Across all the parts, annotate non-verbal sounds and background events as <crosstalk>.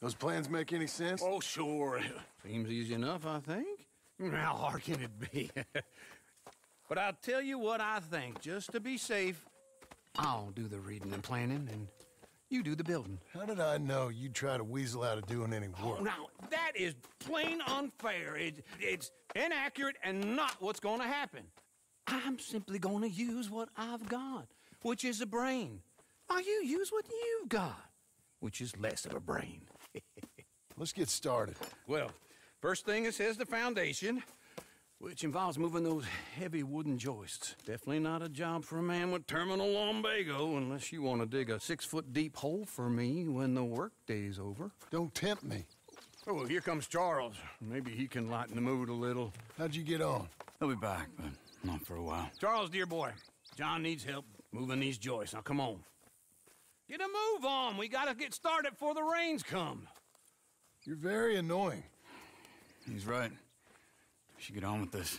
Those plans make any sense? Oh, sure. <laughs> Seems easy enough, I think. How hard can it be? <laughs> but I'll tell you what I think, just to be safe. I'll do the reading and planning, and you do the building. How did I know you'd try to weasel out of doing any oh, work? Now, that is plain unfair. It, it's inaccurate and not what's going to happen. I'm simply going to use what I've got, which is a brain. While you use what you've got, which is less of a brain. Let's get started. Well, first thing it says the foundation, which involves moving those heavy wooden joists. Definitely not a job for a man with terminal lumbago unless you want to dig a six-foot deep hole for me when the workday's over. Don't tempt me. Oh, well, here comes Charles. Maybe he can lighten the mood a little. How'd you get on? He'll be back, but not for a while. Charles, dear boy, John needs help moving these joists. Now, come on. Get a move on. We gotta get started before the rains come. You're very annoying. He's right. We should get on with this.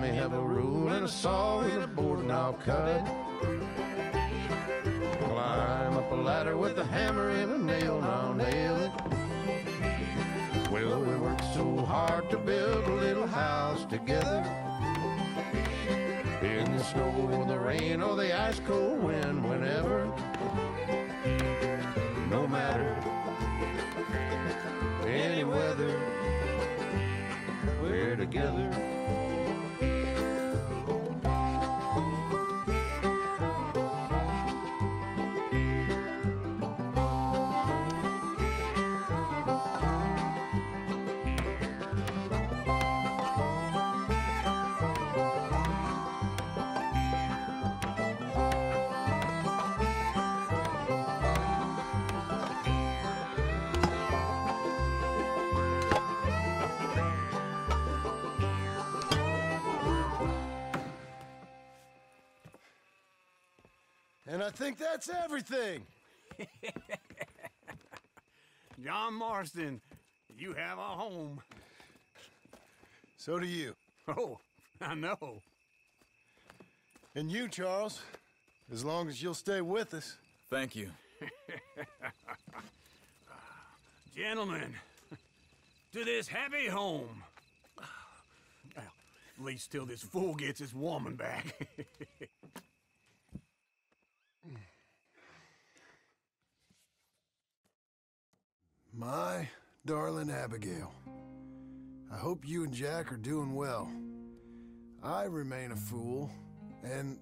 Let me have a rule and a saw and a board and I'll cut it. Climb up a ladder with a hammer and a nail and I'll nail it. Well, we worked so hard to build a little house together. In the snow or the rain or the ice cold wind, whenever. And I think that's everything. <laughs> John Marston, you have a home. So do you. <laughs> Oh, I know. And you, Charles. As long as you'll stay with us. Thank you. <laughs> Gentlemen, to this happy home. <sighs> Well, at least till this fool gets his woman back. My darling Abigail, I hope you and Jack are doing well. I remain a fool, and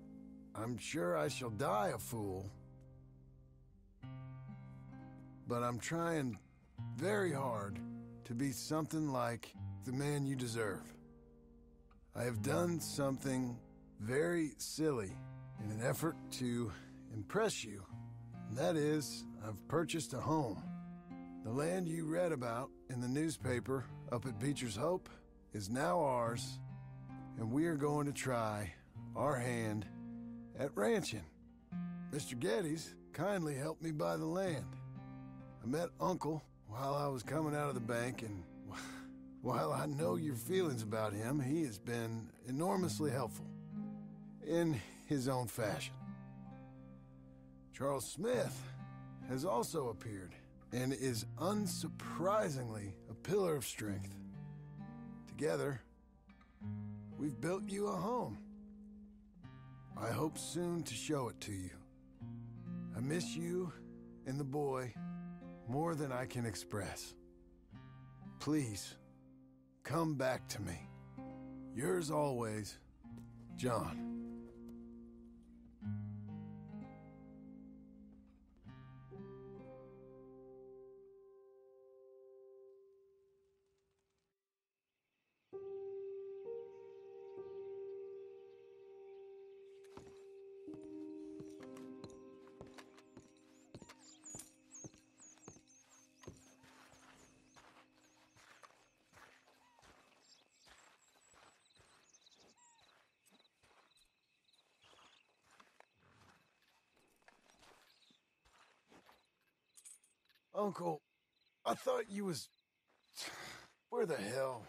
I'm sure I shall die a fool. But I'm trying very hard to be something like the man you deserve. I have done something very silly in an effort to impress you. And that is, I've purchased a home. The land you read about in the newspaper up at Beecher's Hope is now ours, and we are going to try our hand at ranching. Mr. Geddes kindly helped me buy the land. I met Uncle while I was coming out of the bank, and <laughs> while I know your feelings about him, he has been enormously helpful in his own fashion. Charles Smith has also appeared and is unsurprisingly a pillar of strength. Together, we've built you a home. I hope soon to show it to you. I miss you and the boy more than I can express. Please, come back to me. Yours always, John. Uncle, I thought you was. <sighs> Where the hell?